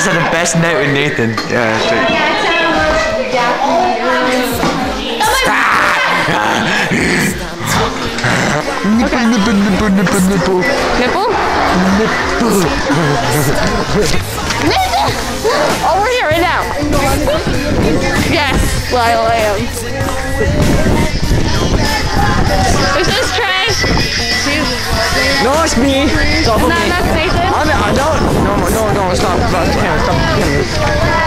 had the best night with Nathan. Yeah, that's right. Nipple, nipple, nipple, nipple, nipple. Nipple? Nathan! Oh, we're here right now. Yes, Lyle, I am. This is trash. No, it's me. It's all for No, me. that's Nathan. I'm, I don't. No, no, no, stop. Stop the camera. Stop camera.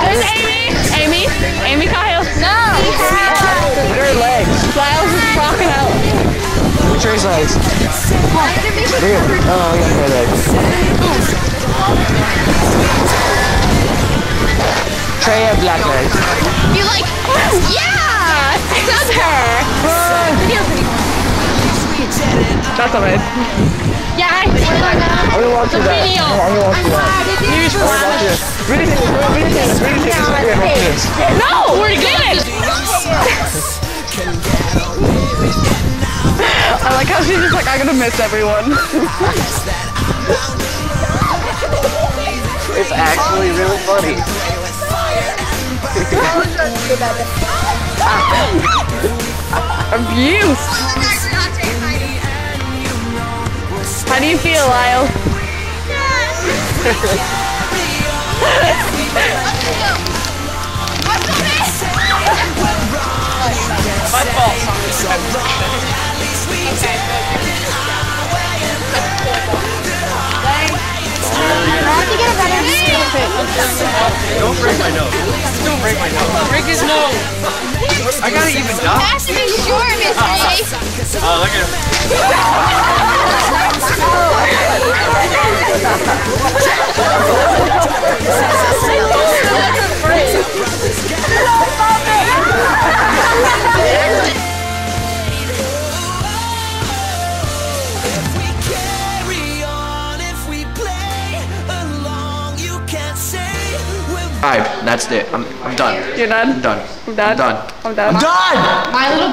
There's Amy. Amy. Amy Kyle. No. Look at her legs. Lyle's just rocking out. Look at Trey's legs. Look at Oh, look at her legs. Trey had black legs. You like? Yeah. That's her. That's all right. Yeah. I'm gonna walk that. video. I'm gonna walk through that. I'm gonna walk through this. No, we're good. I like how she's just like, I'm gonna miss everyone. It's actually really funny. Abuse. How do you feel, Lyle? Don't break my nose. Don't break my nose. Break his nose. I got it even up. Has to be sure, Mr. A. Oh, look at him. Alright, that's it. I'm, I'm done. You're done? I'm done. I'm done. I'm done. I'm done. I'm done! My little